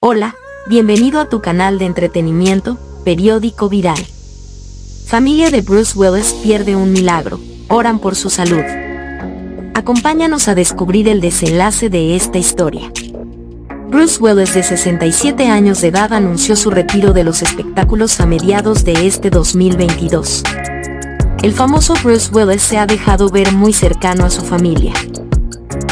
Hola, bienvenido a tu canal de entretenimiento, periódico viral. Familia de Bruce Willis pierde un milagro, oran por su salud. Acompáñanos a descubrir el desenlace de esta historia. Bruce Willis de 67 años de edad anunció su retiro de los espectáculos a mediados de este 2022. El famoso Bruce Willis se ha dejado ver muy cercano a su familia.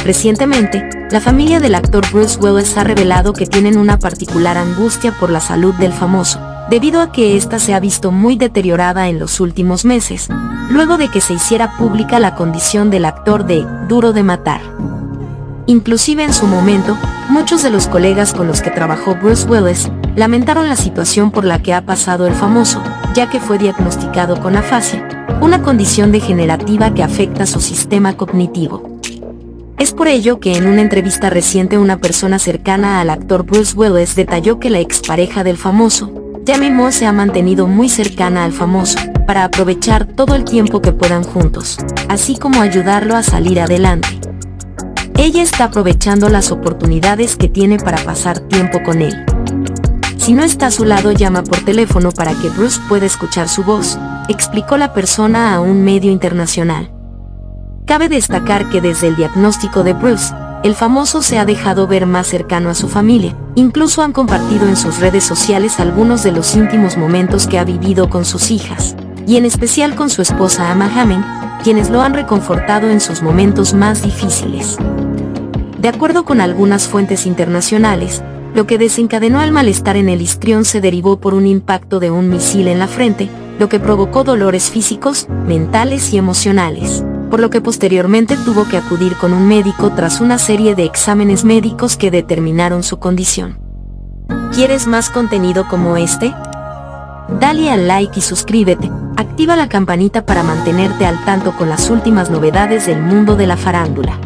Recientemente, la familia del actor Bruce Willis ha revelado que tienen una particular angustia por la salud del famoso, debido a que ésta se ha visto muy deteriorada en los últimos meses, luego de que se hiciera pública la condición del actor de Duro de Matar. Inclusive en su momento, muchos de los colegas con los que trabajó Bruce Willis lamentaron la situación por la que ha pasado el famoso, ya que fue diagnosticado con afasia, una condición degenerativa que afecta su sistema cognitivo. Es por ello que en una entrevista reciente una persona cercana al actor Bruce Willis detalló que la expareja del famoso, Demi Moore se ha mantenido muy cercana al famoso, para aprovechar todo el tiempo que puedan juntos, así como ayudarlo a salir adelante. Ella está aprovechando las oportunidades que tiene para pasar tiempo con él. Si no está a su lado llama por teléfono para que Bruce pueda escuchar su voz, explicó la persona a un medio internacional. Cabe destacar que desde el diagnóstico de Bruce, el famoso se ha dejado ver más cercano a su familia, incluso han compartido en sus redes sociales algunos de los íntimos momentos que ha vivido con sus hijas, y en especial con su esposa Ama Hammond, quienes lo han reconfortado en sus momentos más difíciles. De acuerdo con algunas fuentes internacionales, lo que desencadenó el malestar en el histrión se derivó por un impacto de un misil en la frente, lo que provocó dolores físicos, mentales y emocionales por lo que posteriormente tuvo que acudir con un médico tras una serie de exámenes médicos que determinaron su condición. ¿Quieres más contenido como este? Dale al like y suscríbete, activa la campanita para mantenerte al tanto con las últimas novedades del mundo de la farándula.